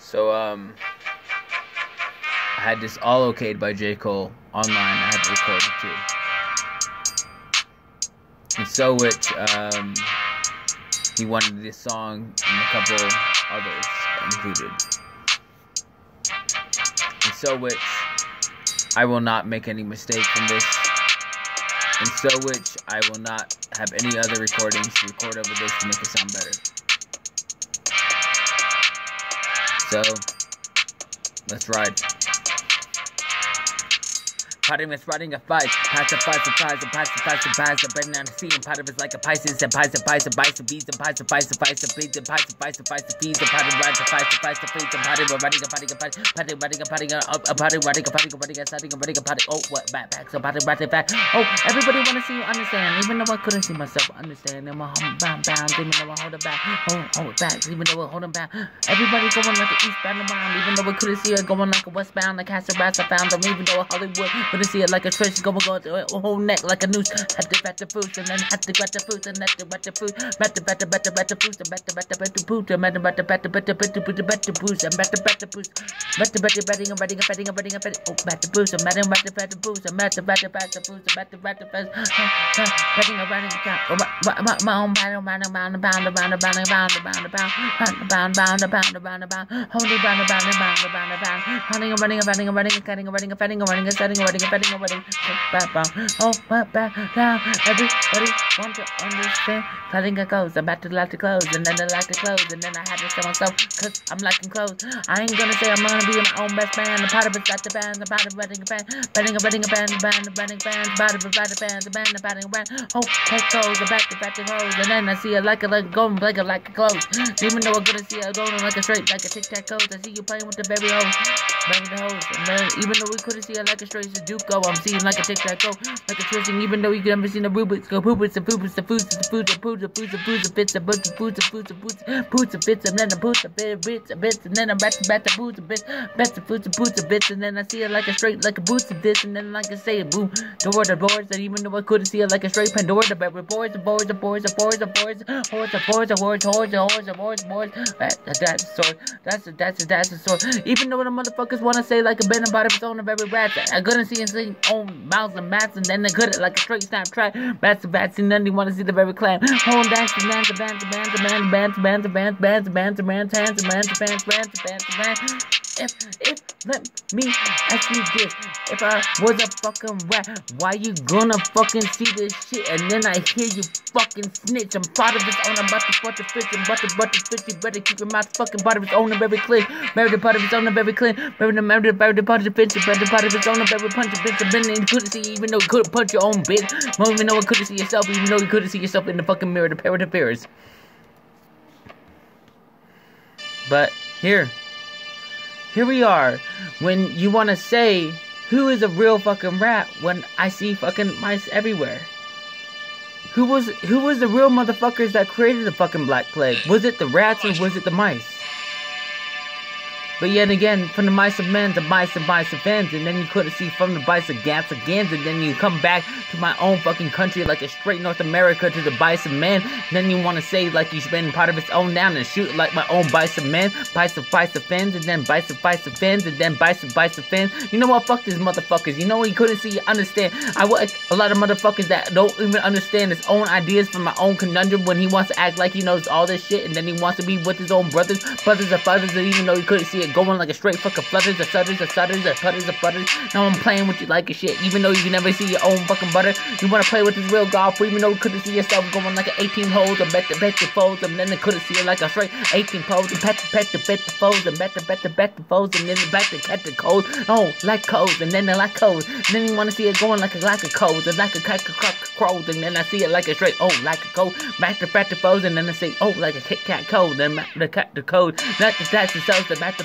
So, um, I had this all okayed by J. Cole online. I had to record it too. And so, which, um, he wanted this song and a couple others included. And so, which, I will not make any mistake from this. And so, which, I will not have any other recordings to record over this to make it sound better. So, let's ride. Part of it's riding a fight. The fight, surprise, the the fight, surprise, the betting on the sea, and part of it's like a Pisces, and and and pies, and bees, and and and pies, and bees, and and and pies, and bees, and part of ride, the fight, the fight, the feet, and part of riding a party, a party, party, riding a party, a party, riding a party, a starting, riding a party, oh, what, back, back, so party, riding back. Oh, everybody wanna see you understand, even though I couldn't see myself understand, I'm a hum, bound, bound, even though I hold it back, hold, hold it back, even though I hold it back. Everybody going like an eastbound and bound, even though we couldn't see it going like a westbound, like Castle Brass, I found them, even though Hollywood couldn't see it like a trish go go to a whole neck like a noose. Had to bat the food and then had to bat the food and had to bat the food. Bat the bat the bat the bat the food and bat the bat the bat the food and bat the bat the bat the bat the bat the bat the bat the boost and bat the bat the boost. Bat the bat the batting and batting and batting and batting and batting. Oh, bat the boost and batting bat the bat the boost and bat the bat the bat the boost and bat the bat the bat batting and batting and my own battle bound bound bound bound bound bound bound bound bound bound bound bound bound bound holy bound bound bound bound bound running running running running cutting running cutting running and running and running back down. Oh, back, back down. Everybody want to understand. Cutting a goes. I'm about to like to close. And then I like to close. And then I had to tell myself, cause I'm liking clothes. I ain't gonna say I'm gonna be my own best man. The part of it's got the band. The part of wedding a band. Wedding a wedding a band. The band. The wedding band. Part of it, part of band. The band. The batting band. Oh, take goes. The back, the back, the close. And then I see it like a like like a like a close. Even though I'm gonna see it going like a straight, like a tic tac toe. I see you playing with the baby hose. Baby the hose. And then even though we couldn't see it like a straight Sudoku, I'm seeing like a tic tac toe. Like a twisting, even though you never seen the Rubik's go poopers, the poopers, the foods, the foods, the foods, the foods, the foods, the bits, the boots, the foods, the foods, the foods, foods, the bits, and then the boots, the bit, bits, the bits, and then I'm back to back the boots, the bits, bits, the foods, the boots, the bits, and then I see it like a straight, like a boots of this, and then like I say, boom, door the doors, and even though I couldn't see it like a straight Pandora, the with boys, the boys, the boys, the boys, the boys, horse, the boys, the horse, horse, the horse, the horse, boys, that's that's the sword, that's the that's the that's the sword. Even though the motherfuckers wanna say like a been about it, on of every rat, I couldn't see and see on mouths and mats, and then they could it like a straight snap track. Bats to bats, and then they wanna see the very clan. Home dance, the man, the band, the band, the band, the band, the band, the band, the band, the band, the band, If, if, let me ask you this. If I was a fucking rat, why you gonna fucking see this shit? And then I hear you fucking snitch. I'm part of this own, I'm about to fuck the fish, I'm about to butt the fish. You better keep your mouth fucking part of its own and very clean. Married the part of its own and very clean. Married the married the married the part of the fish, married the part of its own and very punch bitch. I've been in couldn't see even though you couldn't punch your own bitch. Won't even know you couldn't see yourself, even though you couldn't see yourself in the fucking mirror, the pair of affairs. But here, here we are. When you want to say who is a real fucking rat when I see fucking mice everywhere. Who was who was the real motherfuckers that created the fucking black plague? Was it the rats or was it the mice? But yet again, from the mice of men to mice of mice of fans, and then you couldn't see from the mice of gants again, and then you come back to my own fucking country like a straight North America to the bison man. Then you want to say like you've been part of its own down and shoot like my own bison man, bison bison fans, and then bison bison fans, and then bison bison fans. You know what? Fuck these motherfuckers. You know what? You couldn't see, understand. I want a lot of motherfuckers that don't even understand his own ideas from my own conundrum when he wants to act like he knows all this shit, and then he wants to be with his own brothers, brothers and fathers, and even though he couldn't see it going like a straight fucking flutters, the sutters, the sutters, the putters, the butters. Now I'm playing with you like a shit, even though you can never see your own fucking butter. You wanna play with this real golf, even though you couldn't see yourself going like an 18 holes, and bet the bet the foes, and then they couldn't see it like a straight 18 poles, and pet the pet the bet the foes, and bet the bet the bet the foes, and then the back the cat the cold. Oh, like codes, and then they like codes. And then you wanna see it going like a like a codes, and like a crack a crack crows, and then I see it like a straight, oh, like a code. Back the bat the foes, and then I say, oh, like a Kit Kat code, then the cat the code. Not the stats the cells, the back the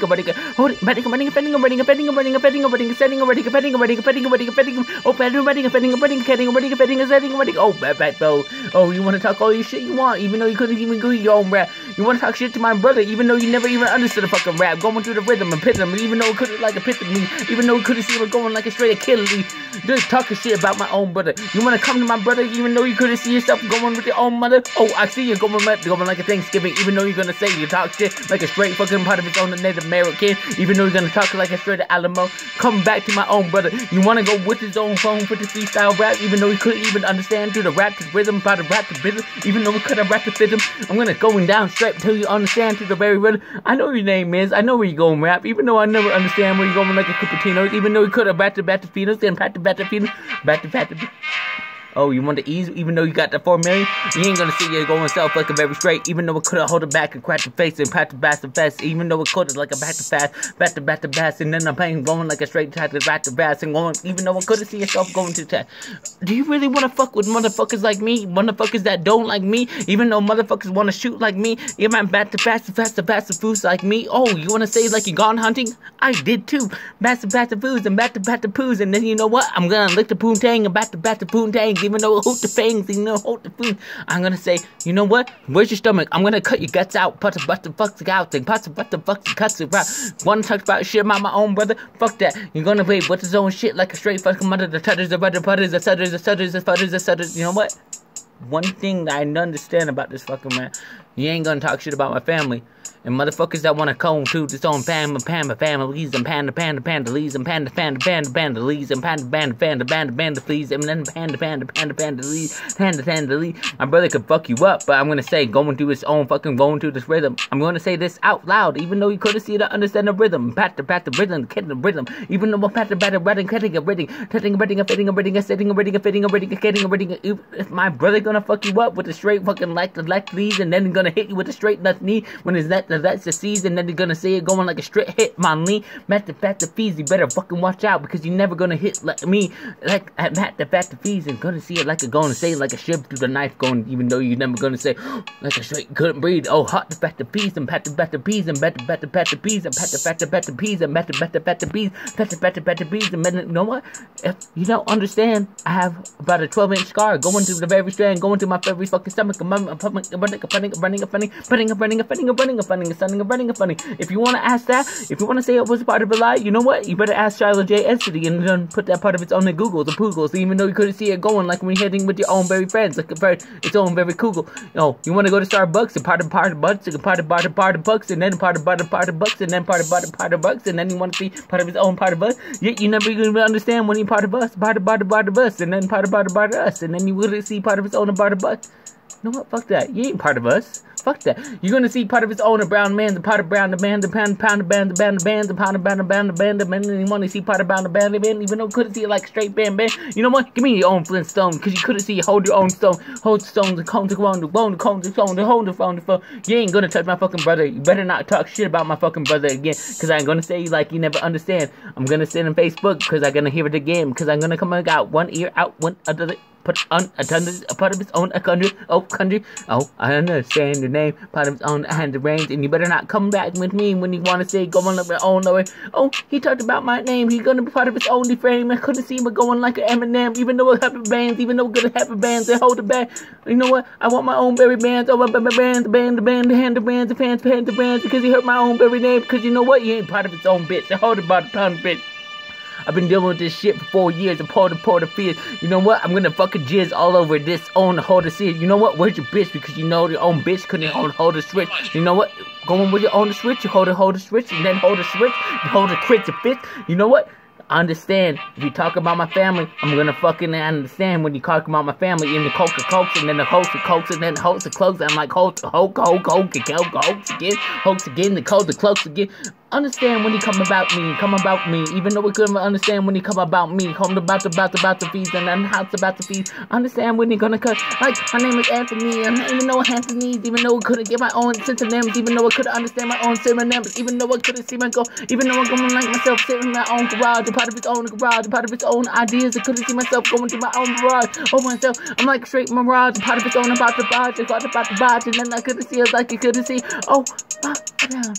wedding, wedding, hold it, wedding, wedding, wedding, wedding, wedding, wedding, wedding, wedding, setting wedding, wedding, wedding, wedding, wedding, wedding, oh, wedding, wedding, wedding, wedding, wedding, wedding, wedding, setting wedding, oh, bad, bad, bro, oh, you want to talk all your shit you want, even though you couldn't even go your own rap, you want to talk shit to my brother, even though you never even understood the fucking rap, going through the rhythm and pitching him, even though it couldn't like a pitch me, even though it couldn't see him going like a straight me, just talking shit about my own brother, you want to come to my brother, even though you couldn't see yourself going with your own mother, oh, I see you going, going like a Thanksgiving, even though you're gonna say you talk shit like a straight fucking part of his own Native American, even though you're gonna talk like a straight Alamo, come back to my own brother, you wanna go with his own phone for the freestyle rap, even though he couldn't even understand through the rap to rhythm, by the rap to rhythm, even though we could have rap to him, I'm gonna go going down straight until you understand through the very rhythm, I know your name is, I know where you're going rap, even though I never understand where you're going like a Cupertino, even though he could have back to back to feed us, then better feeling, better, better. better. Oh, you want to ease, even though you got the four million? You ain't gonna see you going self a very straight, even though it could have hold it back and crack the face and pat the bass the fast, even though it could have like a back to fast, back to back to bass, and then I'm playing going like a straight track to back to bass and going, even though it could have see yourself going to that. Do you really want to fuck with motherfuckers like me? Motherfuckers that don't like me, even though motherfuckers want to shoot like me? Yeah, man, back to fast to fast to fast foods like me. Oh, you want to say like you gone hunting? I did too. Back to back to foods and back to back to poos, and then you know what? I'm gonna lick the poontang and back to back to poontang, even though it hoot the fangs, you know, hold the food. I'm gonna say, you know what? Where's your stomach? I'm gonna cut your guts out. Put the butt the fucks out. Then put the butt the fucks cuts it out. Wanna talk about shit about my own brother? Fuck that. You're gonna play with his own shit like a straight fucking mother. The tutters, the butter, putters, the sutters, the sutters, the futters, the sutters. You know what? One thing that I understand about this fucking man, you ain't gonna talk shit about my family. And motherfuckers that wanna come to this own family, panda, families, and panda, panda, panda, leaves, and panda, panda, panda, panda, leaves, and panda, panda, panda, panda, panda, please, and then panda, panda, panda, panda, leaves, panda, panda, leaves. My brother could fuck you up, but I'm gonna say, going through his own fucking, going through this rhythm. I'm gonna say this out loud, even though you couldn't see it, understand the rhythm. Pat the, pat the rhythm, kid the rhythm. Even though I'm pat the, pat the, rhythm, cutting a rhythm, cutting a rhythm, a fitting a rhythm, a setting a rhythm, a fitting a rhythm, a getting a rhythm. If my brother gonna fuck you up with a straight fucking the left knees, and then gonna hit you with a straight left knee when his that that's the season then they're gonna say it going like a straight hit, man. Lee, Matt the Fat the Fees, you better fucking watch out because you're never gonna hit like me, like at Matt the Fat the Fees, and gonna see it like a going to say like a ship through the knife going, even though you're never gonna say like a straight couldn't breathe. Oh, hot the Fat the Peas and Pat the Fat the Peas and Pat the Fat the Fat the Peas and Pat the Fat the Fat the Peas and Pat the Fat the Fat the Peas, Pat the Fat the Fat the Peas and you know what? If you don't understand, I have about a 12 inch scar going through the very strand, going through my very fucking stomach, I'm running, running, running, running, running, running, running, running, running, running, running, running, running, running, running, if you want to ask that, if you want to say it was part of a lie, you know what? You better ask Shiloh J. Edsitty and then put that part of its own in Google, the Poogles, even though you couldn't see it going like when you're hitting with your own very friends, like its own very Google. Know, you want to go to Starbucks and part of part of bucks, and part of part of part of bucks, and then part of part of part of bucks, and then part of part of part of bucks, and then you want to see part of its own part of us. Yet you never even understand when you part of us, part of part of part of us, and then part of part of part of us, and then you wouldn't see part of its own part of us. You know what? Fuck that. You ain't part of us. Fuck that. You're gonna see part of its own a brown man, the part of brown, the band, the pound, pound, the band, the band, the band, the pound, the band, the band, the band, the band, and you wanna see part of brown, the band, the band, even though couldn't see it like straight band, band. You know what? Give me your own Flintstone, cause you couldn't see, hold your own stone, hold stone, the cone, the cone, the bone, the cone, the stone, the hold the phone, the phone. You ain't gonna touch my fucking brother. You better not talk shit about my fucking brother again, cause I ain't gonna say like you never understand. I'm gonna send on Facebook, cause I'm gonna hear it again, cause I'm gonna come out one ear out, one other put on attendance a part of its own a country oh country. Oh I understand your name part of its own and the range. And you better not come back with me when you want to say going up your own way. Oh he talked about my name. He's gonna be part of its own frame I couldn't see him going like an Eminem. Even though it happy bands even though good happy bands they hold it back you know what? I want my own berry bands. Oh my band the band the band the hand the bands the fans the the bands. Because he hurt my own berry name. Because you know what? You ain't part of its own bitch. They hold it by the pound bitch I've been dealing with this shit for four years. And Porter Porter fears. You know what? I'm gonna fucking jizz all over this own hold the seat. You know what? Where's your bitch? Because you know your own bitch couldn't hold hold the switch. You know what? Going with your own switch, you hold it, hold the switch, and then hold the switch, you hold the crit to fit. You know what? understand if you talk about my family, I'm gonna fucking understand when you talk about my family in the Coca Cokes and then the host of Cokes and then the host of Cloaks. I'm like, host, host, host, host, host, host again, host again, the code, the cloaks again understand when he come about me, come about me, even though we couldn't understand when he come about me, come about the about the about the feast and then how about the feast. Understand when he gonna cut like my name is Anthony. And even though Anthony's, even though I couldn't get my own synonyms, even though I couldn't understand my own synonyms, even though I couldn't see my goal, even though I'm going like myself sitting in my own garage, a part of its own garage, a part of its own ideas, I couldn't see myself going through my own garage, oh myself, I'm like straight mirage, a part of its own about the barge, a part about the barge, and then I couldn't see it like you couldn't see, oh, down. Yeah,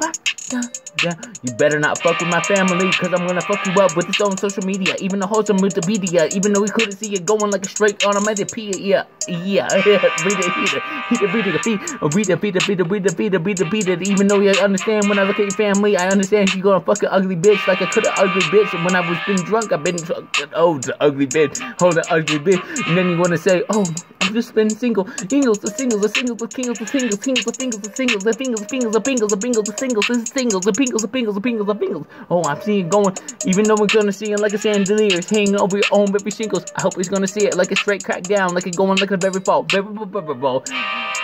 you better not fuck with my family, cause I'm gonna fuck you up with this on social media. Even the wholesome Wikipedia, even though we couldn't see it going like a straight automatic P. Yeah, yeah, read it, read it, read it, read it, read it, read it, read it, read it, read it, read it, read it. Even though you understand when I look at your family, I understand you gonna fuck an ugly bitch like I could an ugly bitch. And when I was been drunk, I've been drunk. Oh, the ugly bitch, hold an ugly bitch. And then you wanna say, oh, I've just been single. Ingles, the singles, the singles, the kingles, the singles, kingles, the singles, the singles, the fingers, the fingers, the bingles, the bingles, the singles, the singles, the pingles, the pingles, the pingles, the pingles. Oh, I'm seeing it going. Even though we're gonna see it like a chandeliers hanging over your own baby shingles. I hope he's gonna see it like a straight crack down, like it going like a berry fall, berry berry ball,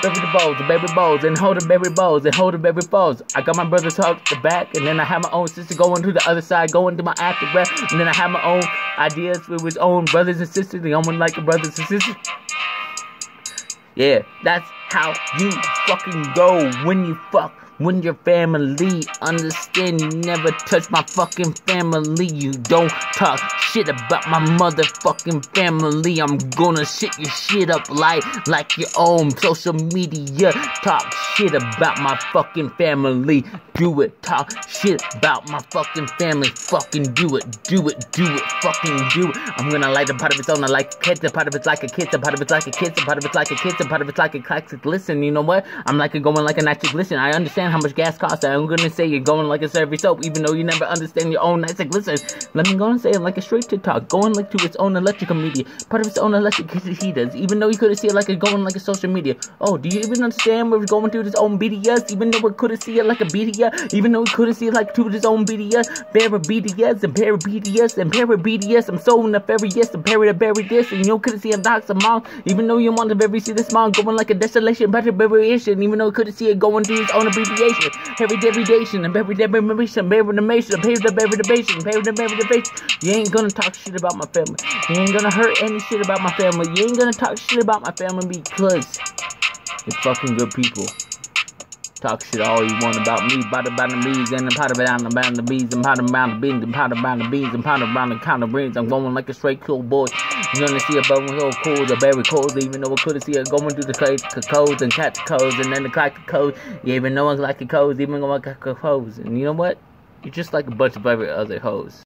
berry the balls, the berry balls, and hold the berry balls, and hold the berry balls. I got my brother's out the back, and then I have my own sister going to the other side, going to my active breath, and then I have my own ideas with his own brothers and sisters. They almost like brothers and sisters. Yeah, that's how you fucking go when you fuck when your family understand you never touch my fucking family you don't talk shit about my motherfucking family. I'm gonna shit your shit up like like your own social media talk shit about my fucking family do it talk shit about my fucking family fucking do it do it do it fucking do it i'm gonna light a part of its own i like kids a part of it's like a kid a part of it's like a kid a part of it's like a kid a part of it's like a classic listen you know what i'm like a going like a nitric listen i understand how much gas costs. I'm gonna say you're going like a service soap, even though you never understand your own nitric listen. Let me go and say it like a straight TikTok, going like to its own electrical media, part of its own electric heaters, even though you couldn't see it like it's going like a social media. Oh, do you even understand where it's going through its own BDS, even though we couldn't see it like a BDS, even though he couldn't see like to his own BDS, para BDS and para BDS and para BDS. I'm so nefarious and para to bury this, and you couldn't see a docs among, even though you want to bury see this mom going like a desolation, a variation, even though you couldn't see it going through his own abbreviation. Every derivation and every derivation, every demation, every derivation, every derivation. You ain't gonna talk shit about my family. You ain't gonna hurt any shit about my family. You ain't gonna talk shit about my family because you're fucking good people. Talk shit all you want about me, about the bees, and the pot about the about the bees, and pot about the beans, and pot about the beans, and pot about the of brains. I'm going like a straight cool boy. You're gonna see a bone so cool, the berry cold, even though we couldn't see it going through the codes and catch codes, and then the crack codes. You even know it's like the codes, even though I got codes. And you know what? You're just like a bunch of every other hoes.